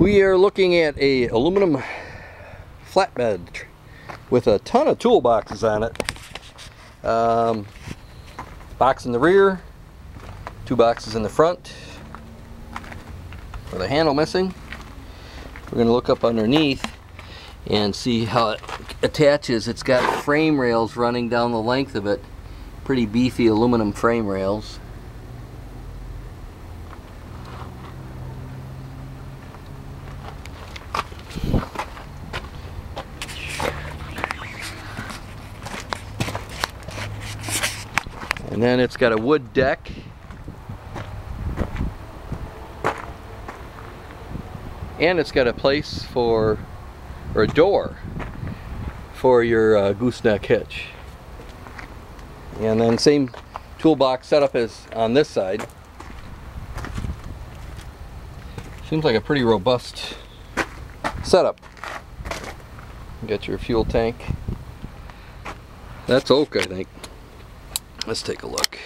We are looking at a aluminum flatbed with a ton of toolboxes on it. Um, box in the rear, two boxes in the front with a handle missing. We're going to look up underneath and see how it attaches. It's got frame rails running down the length of it. Pretty beefy aluminum frame rails. And then it's got a wood deck. And it's got a place for, or a door for your uh, gooseneck hitch. And then same toolbox setup as on this side. Seems like a pretty robust setup. You got your fuel tank. That's oak, I think. Let's take a look.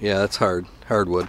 Yeah, that's hard, hardwood.